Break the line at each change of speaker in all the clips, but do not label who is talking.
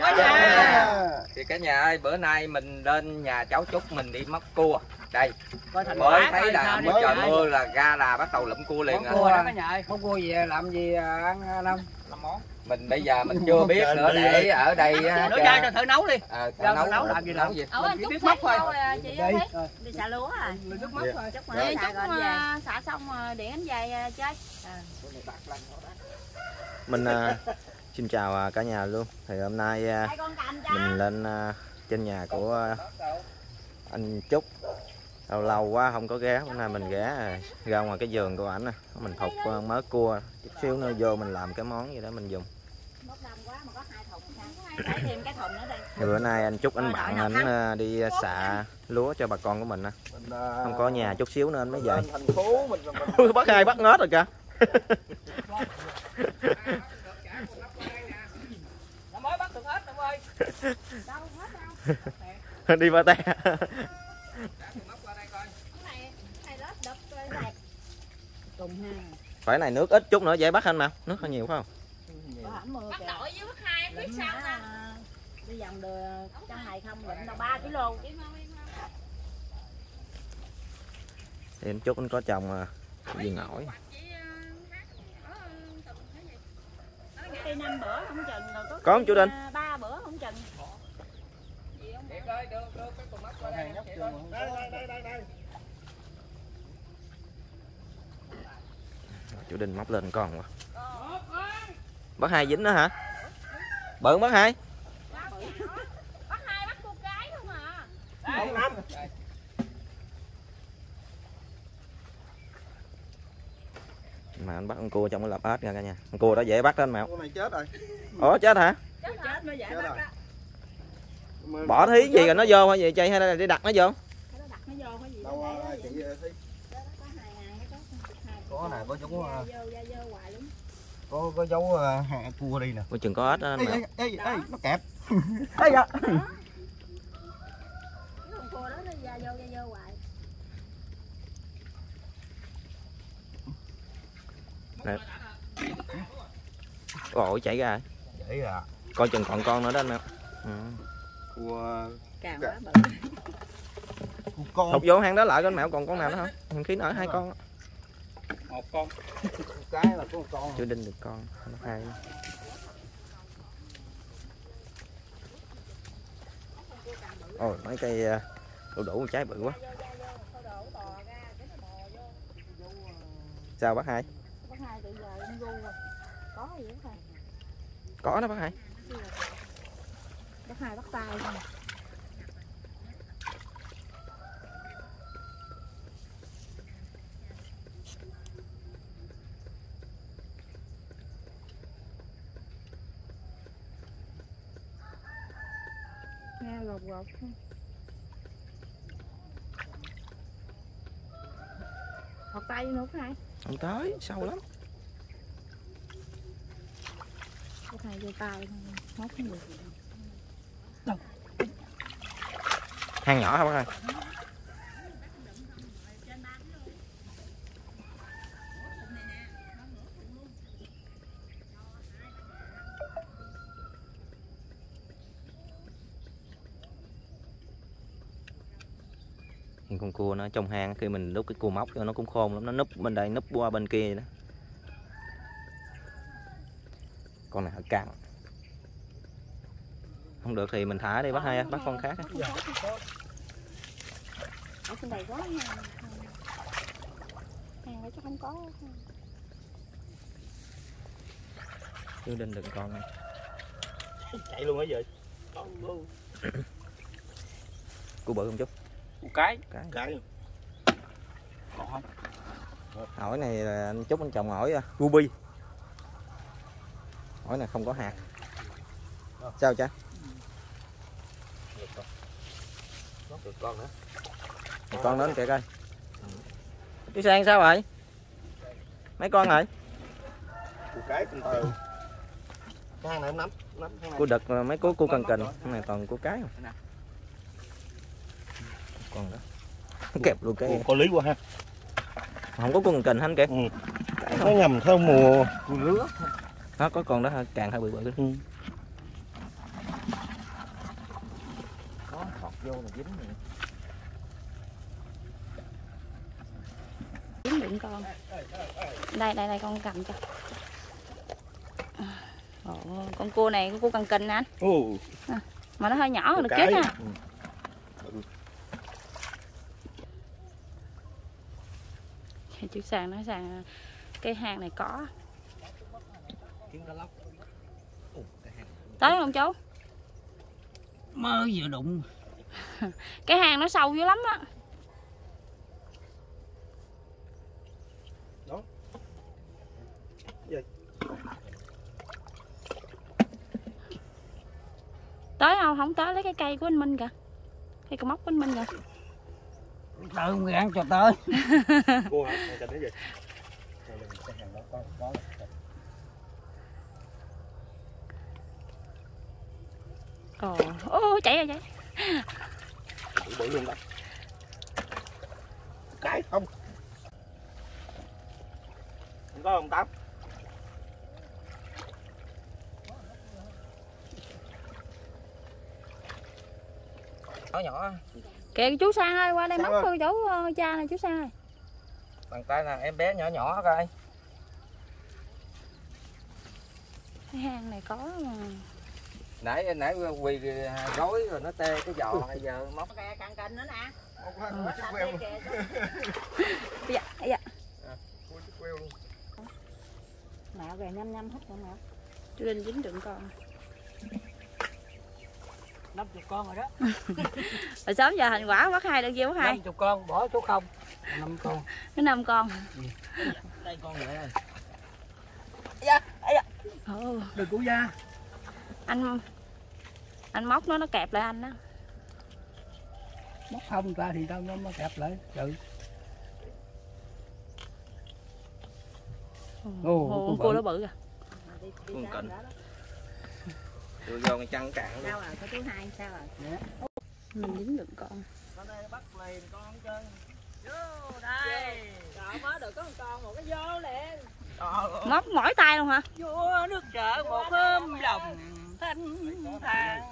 chào cả nhà
thì cả nhà ơi bữa nay mình lên nhà cháu trúc mình đi móc cua. Đây mới thấy là mới trời mưa là ra là bắt đầu lụm cua liền
Món
à.
cua đó cả nhà ơi.
Món cua về làm gì à, ăn à, Năm?
làm món.
Mình bây giờ mình chưa biết nữa để ở đây á,
nữa ra cho thử nấu đi.
Ờ,
Ra
nấu.
nấu làm gì nào?
gì?
Mình
Trúc
biết
biết
móc thôi.
thôi à, chị thấy.
Rồi.
đi xả lúa à.
Mình nước móc thôi
Rồi.
Trúc,
Trúc à, xả xong à, điện anh về à, chơi.
Mình à, xin chào à, cả nhà luôn. Thì hôm nay à, mình lên à, trên nhà của anh Trúc lâu lâu quá không có ghé. Hôm nay mình ghé ra ngoài cái vườn của ảnh nè. Mình thục mớ cua. Chút xíu nữa vô mình làm cái món gì đó mình dùng.
Bốc đông quá mà có hai thùng. Phải thêm cái thùng nữa đây.
Thì bữa nay anh Trúc anh bạn anh đi xạ lúa cho bà con của mình nè. Không có nhà chút xíu nữa anh mới về.
Lên thành phố mình mình
bắt hai bắt ngớt rồi kìa
nó mới bắt được hết em ơi
đâu hết đâu
đi ba te.
Cái này này lớp đập rồi này. Cùng ha.
Phải này nước ít chút nữa dễ bắt anh mà. Nước hơi nhiều phải không?
Bắt đội với bắt hai biết
Lụm
sao ta
á, đi vòng đường trong này không lụm đâu 3 kg
thì anh có trồng à, gì
không chừng rồi có
Có không chú Đinh?
Chừng
Thiệt ơi, đưa, đưa cái con mắt qua đây, Thiệt ơi.
chủ đình móc lên con quá. Bắt hai dính nữa hả? Bự bắt hai?
Bắt hai bắt cô cái không à?
Không năm
mà anh bắt con cua trong cái lạp ếch ra cả nhà. Con cua đó dễ bắt đó anh mèo
con này chết rồi.
Ủa chết hả bỏ thí gì rồi nó vô hay gì chạy hay là đi đặt nó vô?
À, chị
có hai ngàn cái đó hai
có nè có dấu
vô ra vô hoài lắm
có có dấu ờ, hạ cua đi nè.
Coi chừng có ếch đó anh
ê ê ê ê nó kẹp. Ê dạ
cái con cua đó nó ra vô ra vô hoài.
Ôi chạy ra.
À
coi chừng còn con nữa đó anh mèo ừ.
cua.
Càng quá bự.
Cua con.
Thục vô hang đó lại con mèo còn con nào nữa không Hình khí nở hai con
một con.
Cua cái là có một con.
Chưa đinh được con bắt hai ôi mấy cây à, đu đủ trái bự quá. Sao bắt hai?
Có hai từ giờ em gu rồi. Có gì đó thôi
có đó bắt hai
hai bắt tay thôi. Nghe gọt gọt thôi. Học tay nữa này
không tới sâu lắm.
Cái này vô tay Móc không được
hang nhỏ hả bác ơi? Nhìn con cua nó trong hang khi mình đút cái cua móc cho nó cũng khôn lắm, nó núp bên đây, núp qua bên kia đó. Con này hơi căng không được thì mình thả đi bắt hai bắt con khác.
Ở trên đây quá nha. Hàng này chắc không có.
Chứ đinh đừng con này.
chạy luôn hả vậy
cua bự không chút
một cái.
Cái.
Cái
còn không?
Hỏi này là anh chúc anh chồng hỏi à, ruby. Hỏi này không có hạt. Sao cha
Được con nữa.
một con đến kìa coi. Chú sang sao rồi mấy con rồi
cua cái con tờ cái hang này nắm nắm
cua đực rồi mấy cua cua cần kình cái này toàn cua cái không? Con đó kẹp luôn cái
có lý quá ha.
Không có cua cần kình hết kìa?
Ừ. nó nhầm theo mùa. Lứa
nó có con đó càng hơi bự bự.
Ừ. vô là dính rồi.
dính đựng con đây đây đây con cầm cho. Ồ, con cua này con cua cần kình nè anh.
Ồ,
mà nó hơi nhỏ hơn được
cái.
chết nha.
Ừ.
chú sàn nói sàn cái hang này có.
Hàng
tới không chú?
Mơ vừa đụng.
Cái hang nó sâu dữ lắm á tới không không tới lấy cái cây của anh Minh kìa cây cà móc của anh Minh kìa
cho tới
hàng đó có có.
ồ ô chạy rồi chạy
bự luôn đó. Cái không. Không có không tám.
Nhỏ nhỏ.
Kìa chú sang ơi qua đây
Sang
móc
ơi.
cô chú ờ, cha này chú sang ơi.
Bàn tay là em bé nhỏ nhỏ coi.
Cái hang này có mà.
Nãy nãy quỳ rối rồi nó tê cái giò bây giờ móc.
Kè càng kình nữa nè.
Luôn.
dạ dạ.
Luôn.
mẹ về năm năm hết rồi mẹ.
Chú Linh dính đựng con
năm chục con rồi đó.
Rồi sớm giờ thành quả bắt hai được chưa bắt hai
năm chục con bỏ số không. Năm con.
Cái năm con.
Đây con vậy ơi
Ồ,
đừng cú da.
Anh anh móc nó nó kẹp lại anh đó
móc không ra thì tao nó kẹp lại. Ừ Ồ,
Ồ, cua
bự.
nó bự à
con kình đưa vô cái chăn cạn luôn.
Sao rồi có chú hai sao rồi
mình dính đựng con.
Bắt liền con chân
đây. Trời mới được có một con một cái vô liền.
Móc mỏi tay luôn hả?
Vua nước chợ một hôm lòng thanh thang.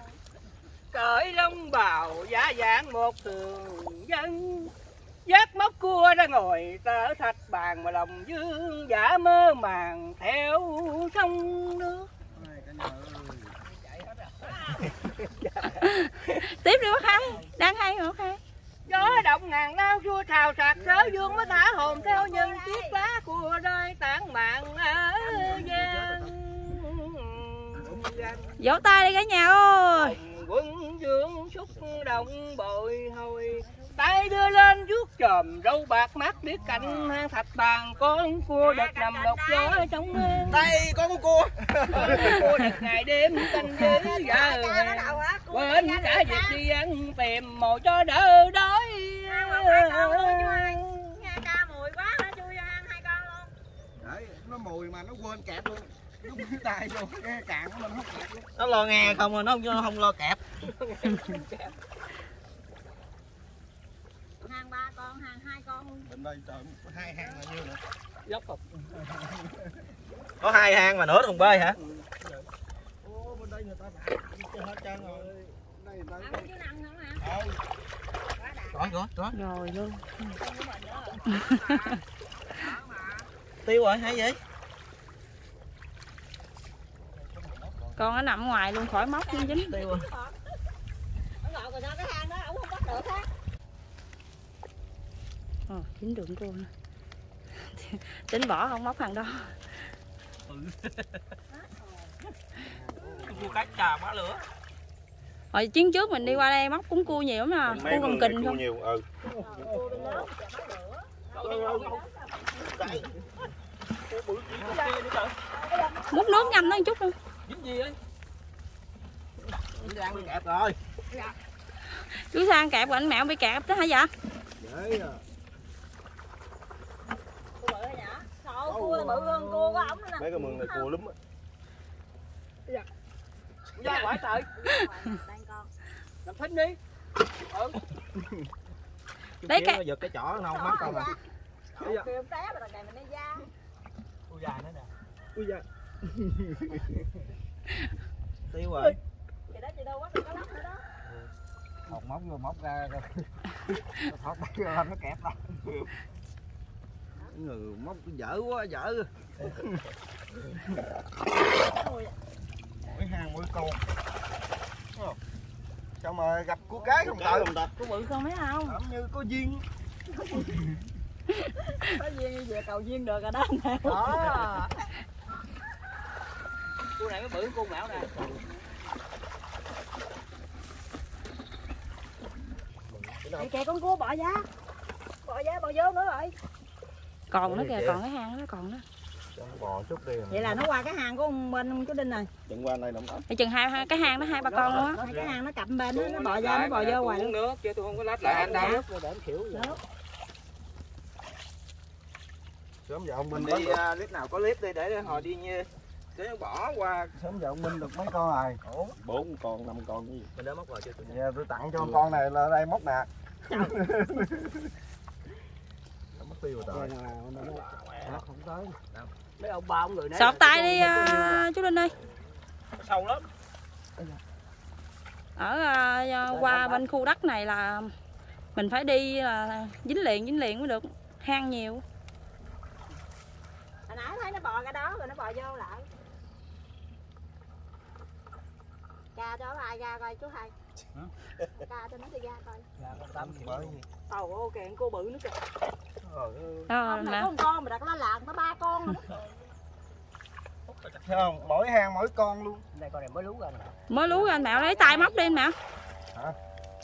Cởi lông bào giả dạng một thường dân. Giác móc cua ra ngồi tớ thạch bàn mà lòng dương giả mơ màng theo sông nước
tiếp đi bắt hai đang hay bắt hai
gió động ngàn lao vua thào sạc sớ dương mới thả hồn theo nhân chiếc lá cua rơi tản mạng ở gian
vỗ tay đi cả nhà ơi.
Quân dương xúc động bồi hồi tay đưa lên vuốt chòm râu bạc mắt biết cạnh hang thạch bàn con cua đực nằm đột gió trong.
Đây có con cua.
con cua đực ngày đêm canh giữ giờ. quên cả việc đi ăn tìm mồi cho đỡ đói.
Mùi quá nó chui ra ăn hai con luôn.
Đấy, nó mùi mà nó quên kẹp luôn. Cái tay vô cái cạn của mình hút kẹp luôn.
nó lo nghe không rồi nó không, không lo kẹp
hàng ba con hàng hai
Bên đây trời hai hàng là nhiêu nữa.
dốc không?
Có hai hang mà nữa thùng bơi hả?
Ô, bên đây người ta đã chơi hết trơn rồi. Đây người ta
có có có.
Rồi luôn.
Tiêu rồi hay vậy?
Con nó nằm ngoài luôn khỏi móc không dính
tiêu rồi.
Ông ngồi rồi sao cái hang đó ông không bắt được á
Ồ, dính đựng cua nè tính bỏ không móc thằng đó.
Cua cá trà má lửa.
Hồi chuyến trước mình đi qua đây móc cúng cua nhiều lắm nè
mấy
cua
này
kình không?
nhiều. Ừ.
múc nước nhanh nó một chút luôn
dính gì ấy
chú sang kẹp rồi anh mẹo bị kẹp đó hả dạ?
Đấy à.
cua bự hay nhỏ trời cua bự hơn cua có ống nữa nè.
Mấy cái mương này cua lắm á.
ra quả trời
đang con.
Làm thính đi. Ừ.
Lấy cái-
giật cái chỏ nó không mắt không à
kêu té rồi ngày mình đi ra.
Cua dài nữa nè.
Ui da.
tiêu rồi.
Thì đó chị đâu được cá lóc nữa đó.
Thọt móc vô móc ra rồi. Thọt bắt vô làm nó kẹp lại. Người móc dở quá dở. mỗi hàng mỗi con. Không? Sao mà gặp cua cái không đợi không đợi.
Cô bự không thấy không?
Cảm như có duyên.
Có duyên về cầu duyên được rồi đó nè.
đó cô này mới bự cô mạo nè
Kìa kìa con cua bò ra. Bò ra bò vô nữa rồi.
Còn nó kìa còn cái hang nó còn đó
Bò chút đi.
Vậy là nó qua cái hang của ông bên ông chú Đinh rồi.
Đừng qua đây ấm.
Thì chừng hai, hai cái hang đó hai ba con luôn á
Hai cái hang nó cặp bên đó, nó bò ra nó bò vô hoài
uống
luôn.
nước chứ tôi không có lát lại anh đâu
Sớm giờ ông Minh
mình đi à, clip nào có clip đi để họ đi như để nó bỏ qua
Sớm giờ ông Minh được mấy con rồi. Bốn con, năm con gì.
mình đã móc vào chưa tôi
Dạ, tôi tặng cho con này là đây móc nè. tiêu rồi. Không tới.
mấy ông ba ông người nãy
sọt tay đi à, chú linh ơi
sâu lắm
ở à, qua bên khu đất này là mình phải đi là dính liền dính liền mới được hang nhiều
Hồi nãy thấy nó bò ra đó rồi nó bò vô lại. Ca cho ai ra coi chú hai. Ca cho nó đi ra coi.
Bởi
Tàu ô kìa cô bự nữa kìa.
Ờ,
nè
có một con mà đặt lá lạc nó ba con
thấy không? Mỗi hang mỗi con luôn.
đây con này mới lú ra nè.
Mới lú ra anh mẹo lấy tay móc đi anh mẹo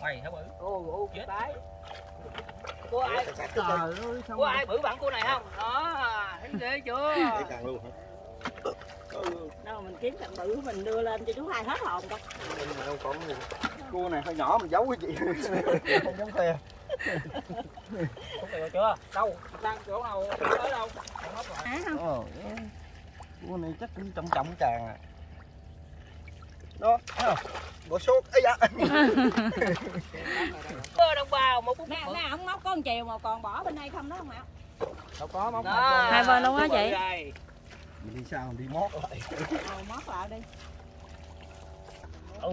mày hả bự? Ô ô chết. đấy cô ai
Trời ơi,
có ai bự bằng cô này không? Đó thấy ghê chưa?
Để càng luôn hả?
Đâu mình kiếm thằng bự mình đưa lên cho chú hai hết hồn coi.
Đâu còn gì. Cua này hơi nhỏ mình giấu cái chị. Không dám khoe.
Không được chưa đâu đang chỗ nào tới đâu
Hả không?
Ờ, cua này chắc cũng trọng trọng tràn à. Đó, thấy không? Bỏ sốt. Da.
Ơ, đồng bào một phút
Nè, nè, ông móc có một chiều mà còn bỏ bên đây không đó không ạ?
Đâu có móc
Hai bên luôn á chị?
Mình đi sao mình đi mót lại.
Ờ, móc lại đi.
Ừ,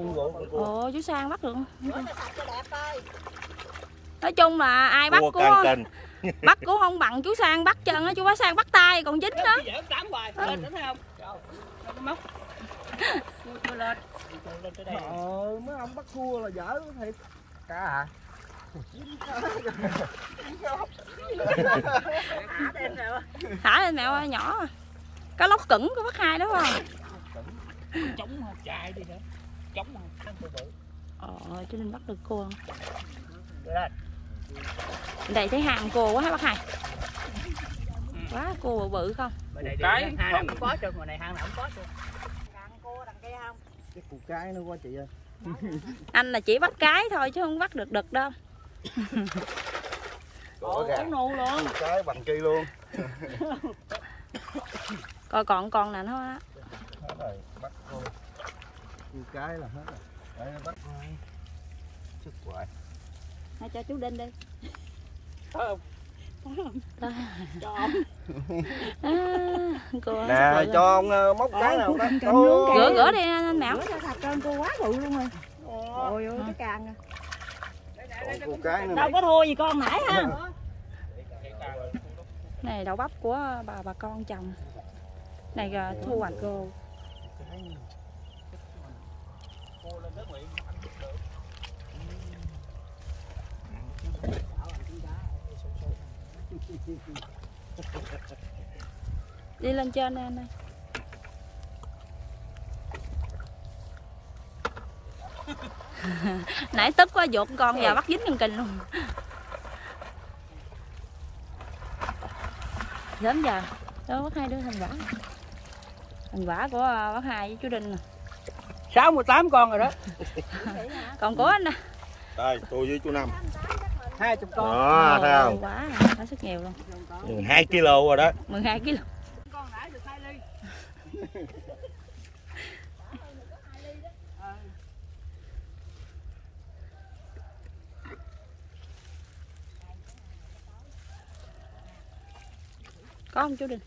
cua.
ồ chú sang bắt được nói chung là ai bắt của bắt cũng không bằng chú sang bắt chân á chú bá sang bắt tay còn dính đó
hoài lên nữa không móc Cua lên Cua
Ờ, mấy ông bắt cua là dở thiệt. Cá hả?
Thả lên rồi.
thả lên mẹo ơi, nhỏ à. Cá lóc cứng của bắt hai đó phải không?
Chống một chạy đi nữa. Chống con cua bự
ờ chú linh bắt được cua
lên.
Đây thấy hàng cua quá hay bắt hai. Quá cua bự bự không?
Cái
nào cũng có trơn ngoài này hang nào cũng có trơn
Đằng cua đằng kia không?
Cái cua cái nữa quá chị ơi.
anh là chỉ bắt cái thôi chứ không bắt được đực đâu.
Rõ ràng.
nụ luôn.
Cua cái bằng kia luôn.
coi còn con nào nó
Hết rồi, bắt. Cua cái là hết rồi. Đấy, bắt coi. Sức hoài.
Hay cho chú Đinh đi.
Phải không
à, cua
Nè,
bự.
cho ông ờ, móc cái nào đó.
luôn
rửa rửa đi anh mẹo
Rửa cho sạch con cua quá bự luôn rồi. Ôi ôi cái càng à.
Cua cái nữa
Đâu
này.
có thua gì con nãy ha.
này đậu bắp của bà bà con chồng này là thu hoạch cô. Đi lên trên nè anh ơi. Nãy tức quá dột con giờ bắt dính chân kình luôn. Sớm giờ đó bắt hai đứa thành quả thành quả của à, bác hai với chú đinh nè.
Sáu mươi tám con rồi đó.
Còn của anh nè.
Đây, tôi với chú Năm.
hai chục con.
Đó, thấy không?
quá nó sức nhiều luôn.
2 kg rồi đó.
12 kg
con nãy được hai ly
có không chú đinh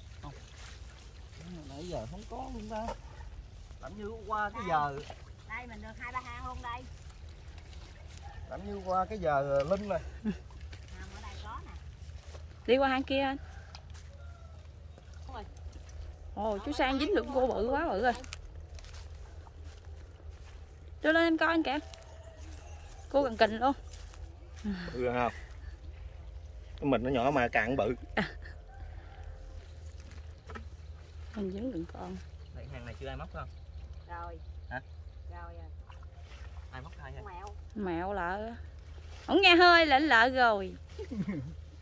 Nãy giờ không có luôn ta. Làm như qua cái giờ.
Đây mình được hai ba hang luôn đây.
làm như qua cái giờ linh này
đi qua hang kia anh. Ồ chú sang dính được cô bự quá bự rồi. Đưa lên em coi anh kìa. Cô cần kình luôn.
Ừ không. Mình nó nhỏ mà càng bự
mình dính đừng con.
Đây, hàng này chưa ai móc không?
Rồi.
Hả?
Rồi à.
ai móc hai hả?
Mẹo.
mẹo lợ ổng nghe hơi lệnh lợ rồi.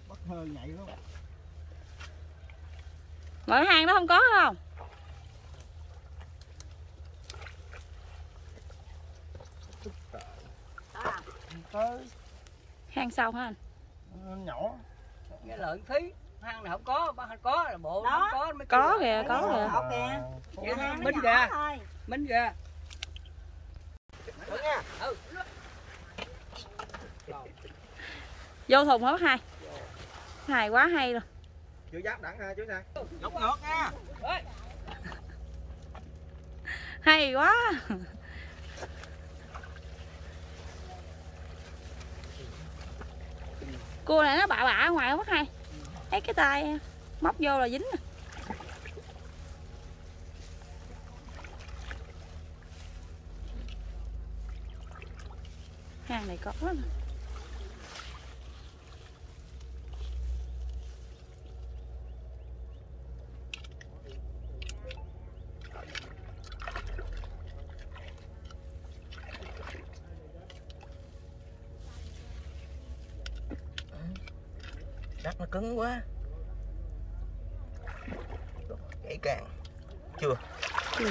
Bắt hơi nhảy lắm
mọi hàng đó không có không?
Đó à.
tới.
Hang sau hả anh?
Nó nhỏ.
Cái lợi phí hang này không có ba có là bộ
Đó.
không có mới
có kìa có kìa.
Hột kìa.
Dạ,
Hang nó
Minh
thôi.
minh ra
vô thùng hả bác hai? Hai quá hay luôn.
Chưa giáp đẳng ha chú sang.
Ngọc ngọt nha.
Hay quá. Cua này nó bạ bạ ở ngoài không bác hai thấy cái tay móc vô là dính. Hàng này có lắm.
Đất nó cứng quá. Gãy càng.
Chưa. Chưa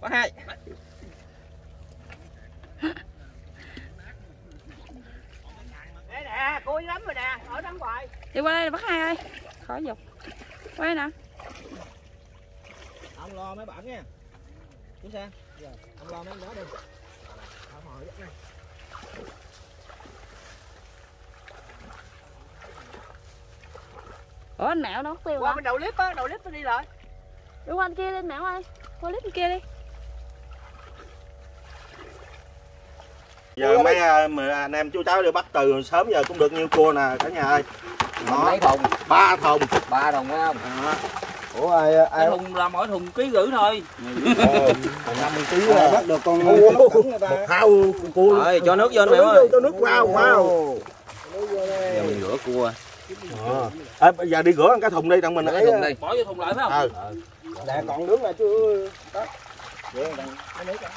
có hai
đây nè cô lắm rồi nè ở đằng ngoài
đi qua đây bác hai ơi. Khỏi dục qua đây nè.
Ông lo mấy bạn nha. Chú sang. Giờ ông lo mấy đó đi ông hỏi giúp nha
ủa anh mẹo đâu? Tiêu
qua bên đầu clip á đầu clip tôi đi lại
đi qua anh kia đi mẹo ơi. Qua clip bên kia đi.
Giờ mấy à, anh em chú cháu đi bắt từ sớm giờ cũng được nhiêu cua nè cả nhà ơi.
Mình lấy thùng?
Ba thùng.
Ba thùng phải không?
Ủa ai ai
cái thùng là mỗi thùng ký gửi thôi.
Năm mươi ký là bắt được con một thao cua.
Rồi cho nước vô anh
nước
ơi.
cho nước vào vào.
Giờ mình rửa cua
à, bây giờ đi rửa cái thùng đi đặng mình
cái
ấy
thùng đây bỏ vô thùng lại phải không?
Ờ đã còn nước là chưa đó rửa đặng cái nước đó.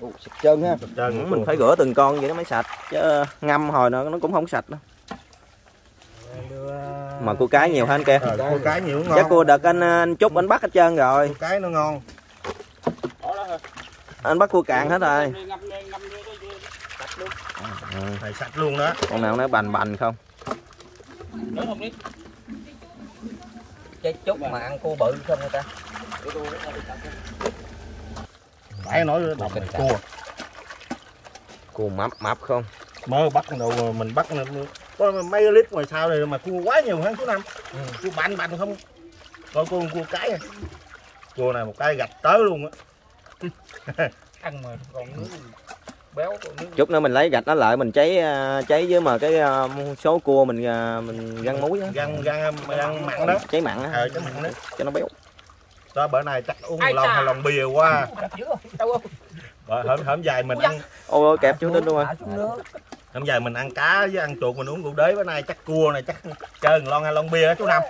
Sạch trơn ha. Sạch
Ừ, mình phải rửa từng con vậy nó mới sạch. Chứ ngâm hồi nó nó cũng không sạch đâu. Mà cua cái nhiều hơn kìa.
Ờ, cua cái nhiều ngon.
Chắc cua đợt anh anh chúc anh bắt hết trơn rồi.
Cua cái nó ngon.
Anh bắt cua cạn hết rồi ừ.
này sạch luôn đó.
Con nào nó bành bành không?
Cái chút mà ăn cua bự không người ta?
Phải nói độc cua
cua. mập mập không?
Mới bắt đầu mình bắt nó có mấy clip ngoài sau này mà cua quá nhiều hơn chú năm. Cua bành bành không? Coi con cua cái à. cua này một cái gạch tới luôn á.
Ăn mà còn nước
chút nữa mình lấy gạch nó lại mình cháy à, cháy với mà cái à, số cua mình à, mình găng muối á.
Găng găng găng mặn đó.
Cháy mặn á.
Ờ cái mặn đó.
Cho nó béo.
Đó bữa nay chắc uống lòng hay lòng bìa quá. Bữa, hôm hôm dài mình ăn
ôi ôi, kẹp chú đinh luôn rồi.
Thả xuống nước.
Hôm dài mình ăn cá với ăn chuột mình uống rượu đế bữa nay chắc cua này chắc chơi lon hay lon bia đó chú năm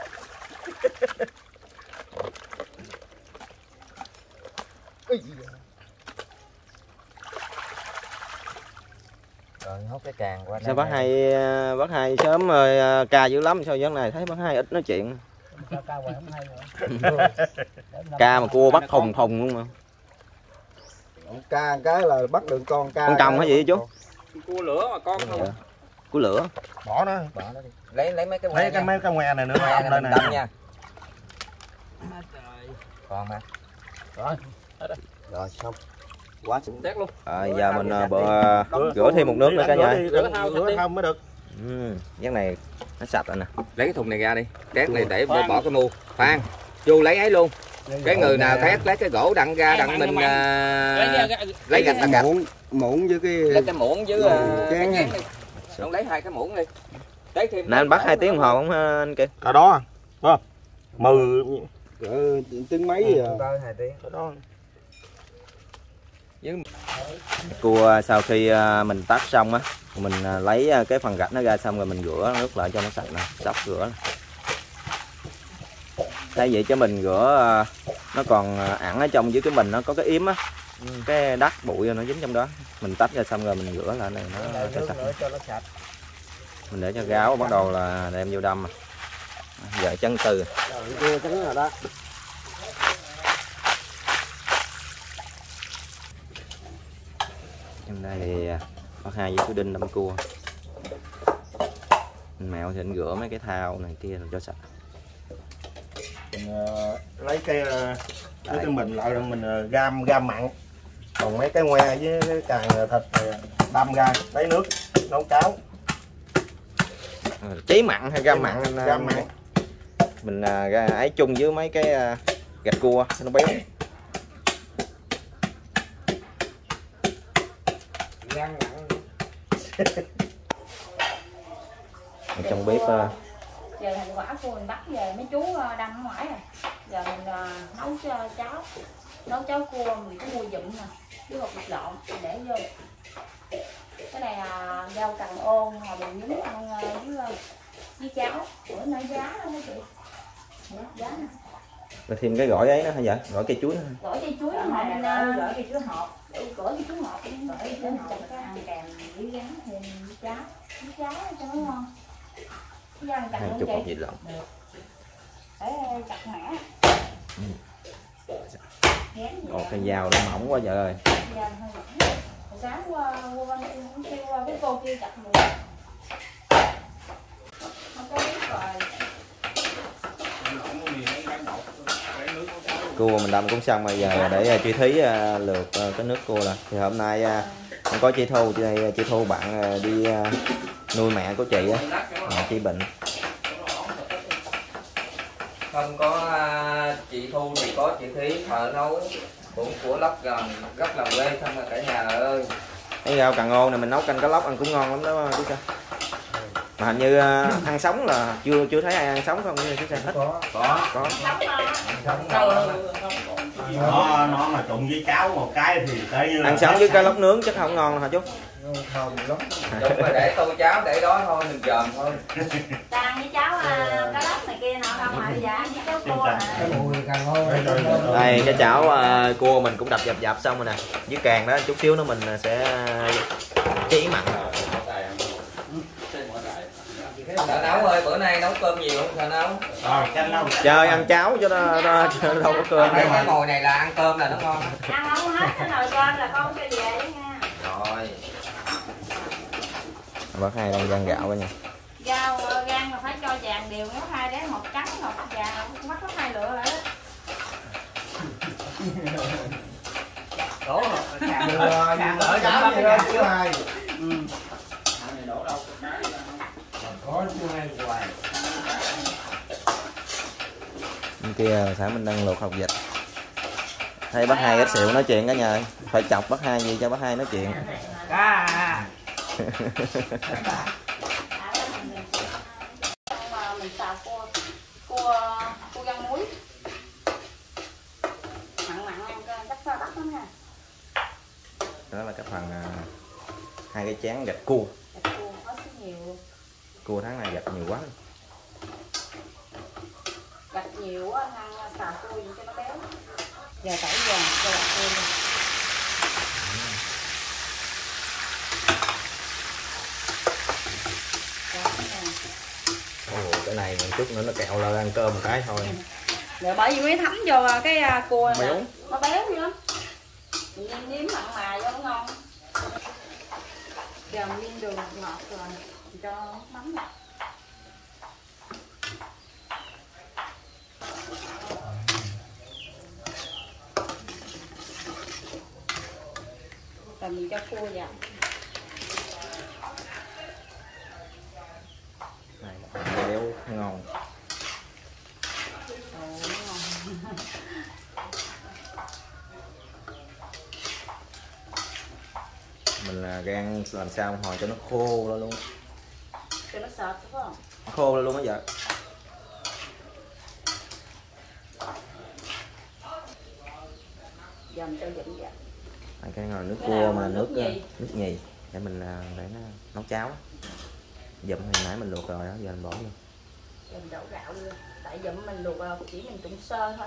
rồi hốt cái càng qua
sao bác hai à, bác hai sớm rồi à, ca dữ lắm sao vấn này thấy bác hai ít nói chuyện. Ca mà cua bắt thùng thùng luôn mà.
Ca cái là bắt được con ca
con trồng hay gì chú?
Cua lửa mà con không.
Cua lửa.
Bỏ nó.
Bỏ nó đi. Lấy lấy mấy cái
lấy cái mấy cái ngoe này nữa ông đây
này nha. Còn mà.
Rồi xong quá. Xịn
tét luôn.
À, giờ mình à, bữa, rửa thêm một nước nữa cả nhà
rửa thơm mới được.
Ừ, cái này nó sạch rồi nè.
Lấy cái thùng này ra đi. Tét này để bỏ, bỏ cái mu khoan. Vô lấy ấy luôn. Cái người nào thét lấy cái gỗ đặng ra đặng mình à, lấy gạch ta gạch.
muỗng muỗng với cái
lấy cái muỗng với à, cái chén đi. Ông lấy hai cái muỗng đi. Lấy thêm
nè anh bắt hai tiếng đồng hồ không anh kia
cả đó không?
Cỡ tiếng mấy à.
hai tiếng.
Cả đó
cua sau khi à, mình tách xong á mình à, lấy à, cái phần gạch nó ra xong rồi mình rửa nước lại cho nó sạch nè sóc rửa thay vậy cho mình rửa à, nó còn à, ặn ở trong dưới cái bình nó có cái yếm á cái đất bụi nó dính trong đó. Mình tách ra xong rồi mình rửa lại này nó cho sạch
cho nó sạch.
Mình để cho gáo bắt đầu là đem vô đâm giờ chân từ.
Cua trắng rồi đó
trong đây thì có hai với cái đinh đâm cua. Anh mẹo thì anh rửa mấy cái thao này kia rồi cho sạch.
Mình ờ, lấy cái ờ, cái mình lại rồi mình ờ, gam gam mặn. Còn mấy cái ngoe với cái càng thịt thì đâm ra lấy nước nấu cháo.
À, cháy mặn hay gam mặn
gam mặn.
Mình ra ấy chung với mấy cái à, gạch cua nó béo Ở trong bếp à,
giờ thành quả của mình bắt về mấy chú ờ, đâm ở ngoài rồi. Giờ mình ờ, nấu cho cháo nấu cháo cua mình có mua dụm nè với hột vịt lộn mình để vô. Cái này là rau cần ôn mà mình nhúng ăn với với cháo bữa nay giá đó mấy chị? Giá nè
rồi thêm cái gỏi ấy nữa hả vậy gỏi cây chuối nữa hả?
gỏi cây chuối mà mình ờ, gỏi cây chuối hộp gỏi cây chuối hộp gỏi cây chuối hộp cái ăn kèm với gắn thêm với cháo với cháo cho nó ngon.
Hai chục hộp vịt lộn
chặt mẻ Ghém gì
còn cây dao nó mỏng quá trời ơi.
Sáng qua qua qua cái cô kia chặt mùi. Không có biết rồi
cua mình đâm cũng xong rồi giờ để à, chị thí à, lượt à, cái nước cua là thì hôm nay không có chị thu chị, chị thu bạn đi nuôi mẹ của chị á. Mẹ chị bệnh
không có chị thu thì có chị thí thợ nấu cũng của lóc gần rất là quê không là cả nhà ơi.
Cái rau càng ô này mình nấu canh cá lóc ăn cũng ngon lắm đó chứ sao mà hình như à, ăn sống là chưa chưa thấy ai ăn sống không? Như chứ sao hết
có
có.
Nó nó mà trụng với cháo một cái thì tới như là
ăn sống với cá lóc nướng chắc không ngon hả chú?
Đúng mà để tô cháo để đó thôi mình dòm thôi.
Đang với cháu à, cá lóc này kia nọ không giờ ăn với cháu cua
đây cái chảo à, cua mình cũng đập dập dập xong rồi nè. Với càng đó chút xíu nữa mình sẽ chí mặn
thợ nấu ơi bữa nay nấu cơm nhiều không thợ nấu
rồi canh đâu
chơi ăn cháo cho nó, nó, đâu có cơm
cái cái mồi này là ăn cơm là nó ngon
ăn không hết cái nồi cơm là con cho về nha
rồi
bác hai đang rang gạo đó nha
ờ, gan mà phải cho vàng đều nếu hai đế một trắng một vàng mất có hai lựa lại đó
đổ
ở cháo gì đó chứ hai
bên kia sáng mình đang luộc học vịt thấy bác hai ít xịu nói chuyện cả nhà phải chọc bác hai gì cho bác hai nói chuyện.
Mình xào cua cua cua rang muối mặn mặn ăn chắc sao đắt lắm nha
đó là cái phần à, hai cái chén gạch cua
Thịt cua có xíu nhiều luôn
cua tháng này gạch nhiều quá
gạch nhiều quá ăn xào cua gì cho nó béo giờ tẩy vàng cho gạch cua luôn Đó nha.
Ồ, cái này một chút nữa nó cơm một cái thôi.
Rồi bởi vì mới thấm vô cái à, cua này
Béo.
nó béo dữ lắm. Nêm nếm mặn mà cho nó ngon giờ mình nêm đường ngọt rồi mình cho mắm vào. Rồi mình cho cua vào.
Này béo ngon. Mình là rang làm sao hồi cho nó khô ra luôn.
Cho nó sệt phải không?
Khô ra luôn á vợ
dầm cho vậy.
Đây, cái nồi nước cua mà
nước
nước
nhì?
nước nhì. Để mình à, để nó nấu cháo dụm hồi nãy mình luộc rồi đó giờ mình bỏ vô.
Dầm đổ gạo luôn. Tại dụm mình luộc ờ, chỉ mình trụng sơ thôi.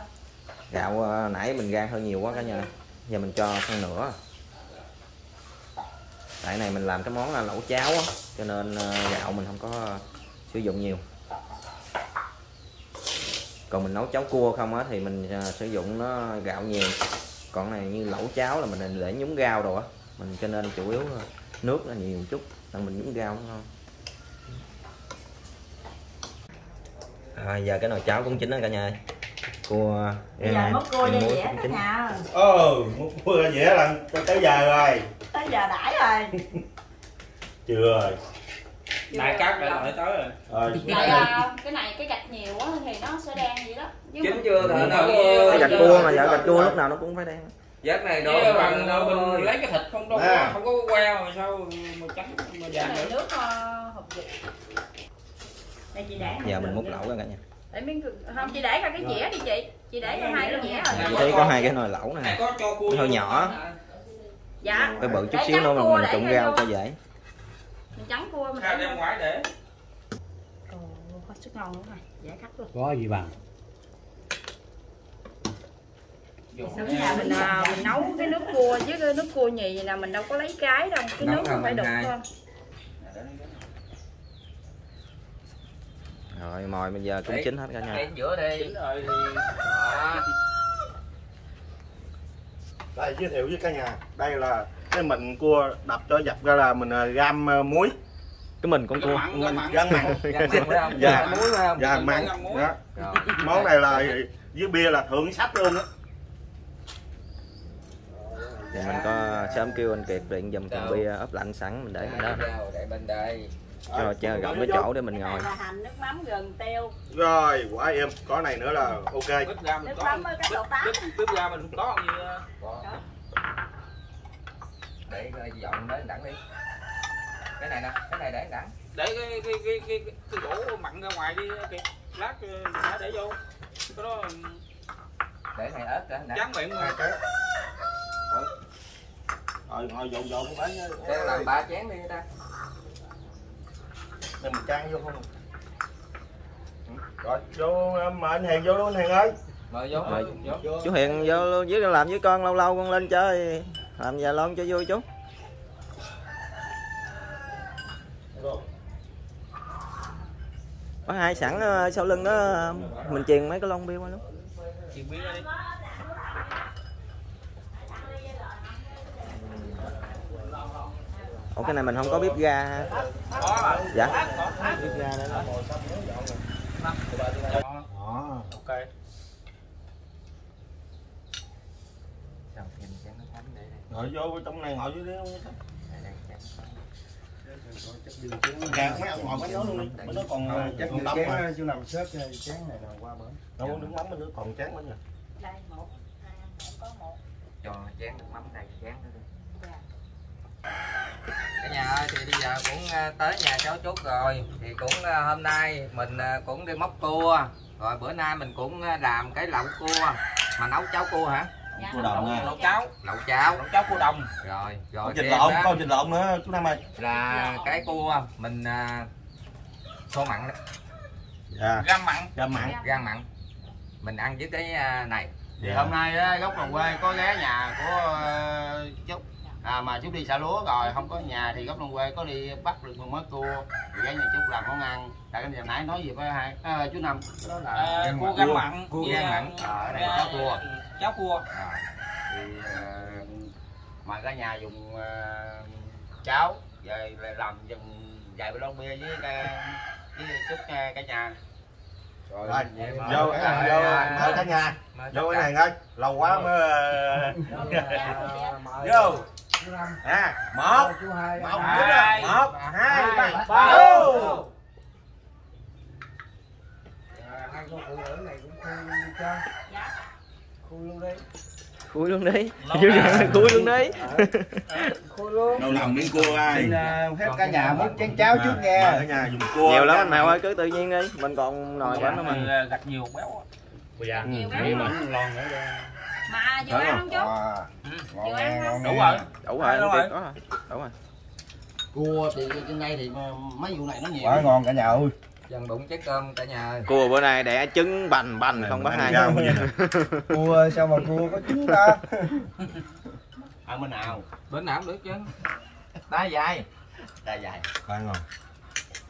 Gạo à, nãy mình rang hơi nhiều quá cả nhà. Giờ mình cho phân nửa tại này mình làm cái món là lẩu cháo á cho nên à, gạo mình không có sử dụng nhiều. Còn mình nấu cháo cua không á thì mình à, sử dụng nó gạo nhiều. Còn này như lẩu cháo là mình để nhúng rau rồi á mình cho nên chủ yếu là nước là nhiều chút đặng mình nhúng rau nó ngon. À, giờ cái nồi cháo cũng chín rồi cả nhà ơi. cua
giờ múc cua
muối
dẻ
cũng
cả nhà
ờ một mưa dễ là tới giờ rồi
tới giờ đãi rồi.
Chưa rồi.
Đại cát lại lại tới rồi.
Rồi.
tại à, cái này cái gạch nhiều quá thì nó sẽ đen vậy đó. Chứ
chín chưa thợ
ừ,
cái gạch cua mà giờ gạch cua lúc nào nó cũng phải đen.
Giấc này đồ
bằng mình lấy cái thịt không đâu không có queo rồi sao mà trắng mà vàng được?
nước uh, hộp dịch đây chị để
giờ mình múc lẩu ra cả nhà.
Để miếng không chị để ra cái dĩa đi chị. Chị để ra hai cái dĩa rồi.
Chị thấy có hai cái nồi lẩu
này cua
Hơi nhỏ.
Dạ.
Cái bự chút
Để
xíu nữa mà mình trụng
ra
rau cho dễ.
Mình trắng cua mình để
ra ngoài để.
Ồ, có sức ngon lắm rồi dễ khách luôn.
Có gì bằng?
Sống nhà mình à, mình nấu cái nước cua chứ cái nước cua nhì gì nè mình đâu có lấy cái đâu cái
Nấu
nước không phải đục thôi.
Rồi mồi bây giờ cũng chín hết cả nhà.
giữa đi.
Chín rồi thì
đó
đây giới thiệu với cả nhà. Đây là cái mình cua đập cho dập ra là mình à, gam à, muối.
Cái mình con cua.
Mặn
mình
mặn.
gam mặn.
Gam?
Dạ.
muối phải không?
và mặn.
Gam
đó. Món này là với bia là thượng sách luôn á.
Thì mình có sớm kêu anh kiệt điện giùm thùng
Đâu?
bia ấp lạnh sẵn mình để bên đó.
để bên đây
cho cho rộng cái chỗ để mình ngồi.
Là hành nước mắm gừng tiêu.
Rồi quả em. Có này nữa là ok.
bếp ga mình
nước
có
mắm với cái đậu tám
bếp bếp ga mình có gì
Có. để dọn đến đẳng đi. Cái này nè cái này để đẳng.
Để cái cái cái cái cái, cái gỗ mặn ra ngoài đi kìa. Lát ờ, đã để vô. Cái đó
để này ớt đẳng
trắng miệng mà
rồi. ngồi dọn dọn bán
để làm ba chén đi người ta
mình trang vô không? Rồi vô mà anh Hiền vô luôn anh Hiền ơi.
Mời vô.
Mời.
vô.
chú hiền vô với làm với con lâu lâu con lên chơi. Làm vài lon cho vui chú có hai sẵn ờ, sau lưng đó mình chuyền mấy cái lon bia qua luôn.
Bia đi
ủa cái này mình không có bếp ga ha? Dạ?
Bếp ga đây là
Đó,
đó
ok
Xong thêm chén nước thánh để đây.
ngồi vô trong này ngồi dưới đi
Đây, đây, chén.
gạt mấy ông ngồi mấy nó luôn. Đi mấy nó còn ờ,
chắc
còn
như
đóng
chén
mà
làm chén này là qua bển.
Đâu nước mắm mấy nó còn chán mấy nè
đây một hai có một.
Cho chén nước mắm đây chén nữa đi.
Dạ.
Cả nhà ơi thì bây giờ cũng ờ, tới nhà cháu chốt rồi. Thì cũng ờ, hôm nay mình ờ, cũng đi móc cua. Rồi bữa nay mình cũng làm cái lẩu cua. Mà nấu cháo cua hả?
Dạ,
Cua đồng nha.
nấu cháo.
Lẩu cháo.
Nấu cháo cua đồng.
Rồi rồi
con vịt lộn con vịt lộn nữa chú Nam ơi.
là cái cua mình à, xô mặn đó,
dạ.
Gam mặn.
Gam mặn.
Rang mặn. Mình ăn với cái này.
Thì
Dạ.
hôm nay á, gốc đồng quê có ghé nhà của ờ, Trúc à, mà Trúc đi xả lúa rồi không có nhà thì gốc đồng quê có đi bắt được một mớ cua thì ghé nhà Trúc làm món ăn. Tại cái giờ nãy nói gì với hai à, chú Năm cái đó là
à, cua gam mặn.
Cua
với,
gam mặn.
à,
Ở đây là cháo cua.
cháo cua.
Rồi.
thì ờ, mà cả nhà dùng ờ, cháo về là làm dùng vài lon bia với cái với ờ, cả nhà.
Rồi vô
Rồi,
vô mời cả nhà. Vô cái này ơi lâu quá mới ờ, vô à một. Một
Hai.
một hai ba.
Hai con phụ nữ này cũng khu cho.
Dạ.
khu luôn đi.
Khui luôn đi. Chú Răng khui luôn đi.
Đâu làm miếng cua ai?
Xin uh, phép cả nhà múc chén cháo trước nghe
ở nhà dùng cua
nhiều lắm anh Mèo ơi cứ tự nhiên đi. Mình còn nồi bánh nữa mà.
Mình gặt nhiều béo
bây giờ
Nhiều
lon nữa ra
mà vừa ăn không chú
à, ngon nghe ngon
Đủ rồi
đủ rồi anh
rồi?
Đủ rồi
cua thì trên đây thì mấy vụ này nó nhiều quá ngon cả nhà ơi
Dần bụng chén cơm cả nhà ơi.
cua bữa nay đẻ trứng bành bành không có hai
vậy
cua sao mà cua có trứng ta ăn bên nào
Bữa nào cũng được chứ. Đá dài.
đa dài
Khoan ngon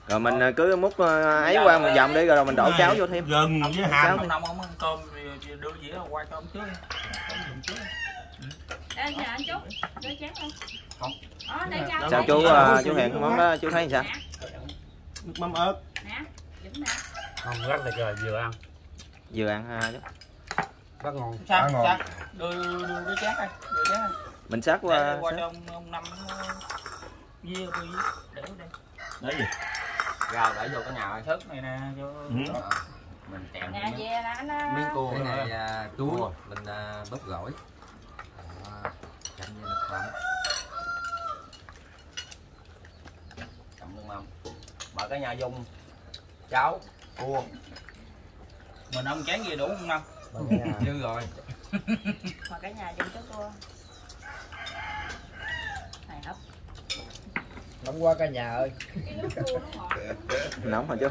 rồi mình ờ, cứ múc ờ, ấy qua một vòng đi rồi mình đổ cháo vô thêm
gừng với
Cháo
hành
Ông nông ông ăn cơm đưa dĩa qua cho ông trước. Ông dùng trước
Ê, nhà anh chú đưa chén không
Không.
Ờ, để
sao
để
chú ờ, chú. hẹn cái món đó chú thấy sao
nước mắm ớt.
Nè
không rất là trời vừa ăn.
Vừa ăn ha chú.
Rất ngon.
Sao?
Ngon.
Đưa, đưa cái chén đây Đưa chén đây
mình sát
Để
qua
qua cho ông, ông Năm Dưa bươi Để đây.
Đấy gì?
Rau để vô cả nhà
Thức này nè cho
Ừ.
mình kèm
về là
miếng cua
Cái này à, chuối mình à, bóp gỏi. Chậm như nước mắm.
cầm nước mắm mời cả nhà dùng cháo cua
Mình ông chén gì đủ không Năm?
Dư rồi.
mà cả nhà dùng cho cua này hấp
nóng quá cả nhà ơi
cái nước cua nó ngọt
nóng hả chú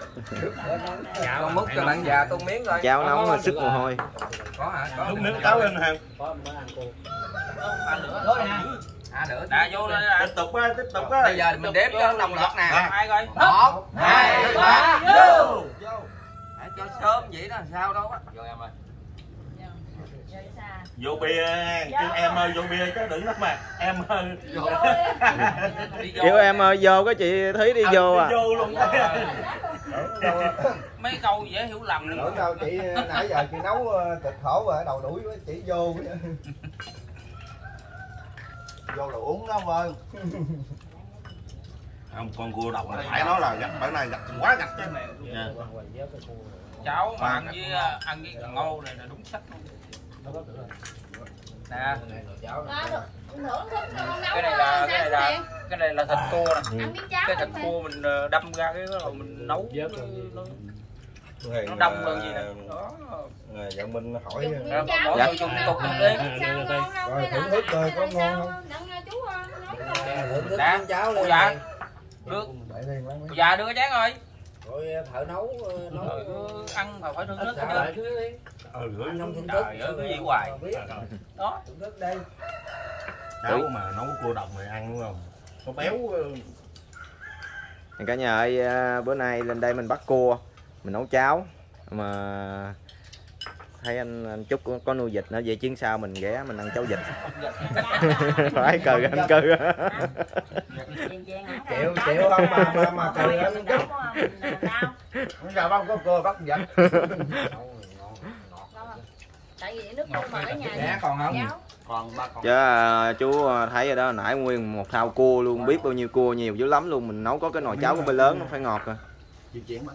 Con múc cho bạn già tô miếng rồi.
cháo nóng mà sức mồ hôi
Có hả? Có.
lúc nước cháo lên hàng
Ăn nữa Thôi nè
À.
Đã vô đây
tiếp tục á tiếp tục á
Bây giờ mình đếm cho đồng loạt nè.
Hai coi
Một, hai, ba, vô. Để cho sớm vậy đó sao đâu á.
vô em ơi
vô
bia chứ em ơi vô bia chứ đừng lắc mà. Em ơi.
Vô.
Kêu em ơi vô cái chị Thúy đi vô à.
vô luôn.
Mấy câu dễ hiểu lầm nữa
đâu chị nãy giờ chị nấu ờ, cực khổ rồi đầu đuổi với chị vô vô đồ uống đó không ơi.
Không con cua độc này phải nói là gạch bữa nay gạch quá gạch chứ. Nha.
Cháu mà ăn với ăn với ngô này là đúng sách luôn Nè. Cái này là cái này là cái này là thịt cua nè. Cái thịt cua mình ờ, đâm ra cái đó rồi mình nấu
Vớt
nó, nó, đông hơn gì nè? Đó.
à, vợ minh hỏi
miếng
Dạ. Dạ.
nấu
tục
rồi.
đi.
Rồi, thưởng thức coi có ngon
sao?
không?
Đã dạ Ủa dạ đưa cái chén rồi
rồi thợ nấu
Trời ơi, ăn mà phải thưởng thức chứ.
Lại
ờ gửi
trời ơi cái gì hoài. Đó.
Thưởng thức đây
cháu mà nấu cua đồng này ăn đúng không? Nó béo ờ,
cả nhà ơi à, bữa nay lên đây mình bắt cua mình nấu cháo. Mà thấy anh anh chúc có, có nuôi vịt nữa vậy chuyến sau mình ghé mình ăn cháo vịt. Phải cừ anh cừ
Chèn chèn hả?
chịu chịu không mà mà mà cười anh
lao.
không sao không có cua bắt giật
Tại vì nước cua mà ở nhà
Dạ còn không?
cháo.
còn ba còn
chứ à, chú thấy rồi đó nãy nguyên một thao cua luôn biết bao nhiêu cua nhiều dữ lắm luôn mình nấu có cái nồi cháo của bê lớn nó phải ngọt rồi
di chuyển mà.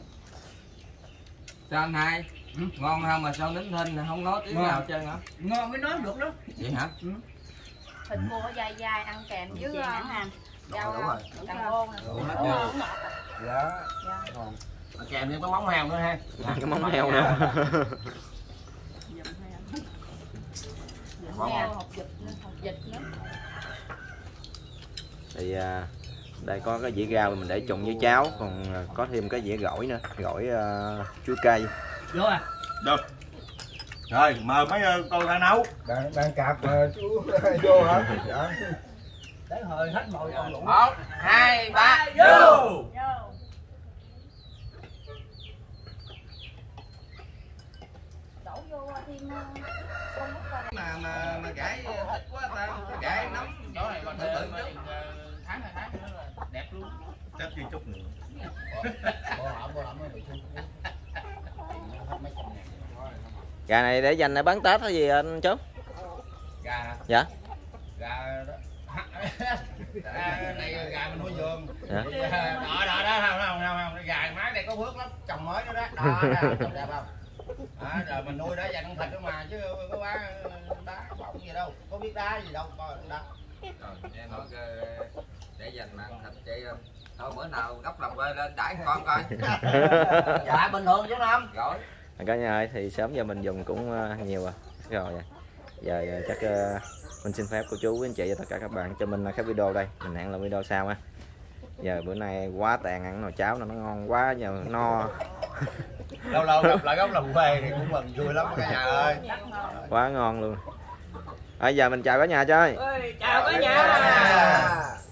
Sao anh hai? Ngon không? Mà sao nín thinh không nói tiếng
Ngon.
nào hết trơn hả?
ngon mới nói được đó.
Vậy hả?
Thịt cua dai dai ăn kèm với
Chèn
ờ,
hả Hàn?
rau
Đúng rồi.
Đủ hết
Đúng rồi, ngọt.
dạ.
Dạ.
còn kèm thêm có móng heo nữa ha.
Cái móng heo nữa thì à, đây có cái dĩa rau mình để trùng với cháo còn à, có thêm cái dĩa gỏi nữa. Gỏi à, chuối cây
vô à
rồi mời mấy ờ, con ra nấu.
Đang đang cạp mà chú vô hả? Dạ.
Để hơi hết mồi còn lũ
Một, hai, ba, vô!
Vô. Đổ vô thêm ờ,
Mà mà mà gãy thích quá ta, gãy nóng.
đó này còn ờ, tháng hai tháng nữa là đẹp luôn.
Chắc chi chút nữa.
Bộ hỏng bộ hỏng bị thương hết mấy trăm ngàn
gà này để dành để bán tết hay gì anh chú
gà
dạ.
Gà đó. À, này gà mình nuôi vườn.
Dạ.
đó đó đó không không không không. Gà má này có phước lắm. Trồng mới đó đó. Đó đó, trồng đẹp không? Đó, rồi mình nuôi đó dành con thịt đó mà chứ có quá đá bọng
gì đâu. Có biết đá gì đâu coi đá.
Rồi, nghe nói để dành mà ăn thịt vậy không? thôi bữa nào gấp lòng quê lên đãi con coi.
Dạ bình thường chú năm
rồi
cả nhà ơi thì sớm giờ mình dùng cũng ờ, nhiều rồi rồi giờ, giờ chắc ờ, mình xin phép cô chú quý anh chị và tất cả các bạn cho mình cái video đây. Mình hẹn là video sau ha. Giờ bữa nay quá tàn ăn nồi cháo nó ngon quá giờ no.
Lâu lâu gặp lại góc lòng quê thì cũng mừng vui lắm cả nhà ơi.
Quá ngon luôn. Bây giờ mình chào cả nhà chơi.
Ơi chào cả nhà
nhà